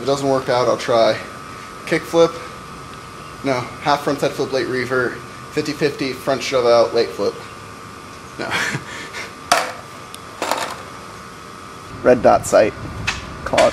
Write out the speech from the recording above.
If it doesn't work out, I'll try kickflip. No, half front side flip, late revert. 50-50, front shove out, late flip. No. Red dot sight. Call.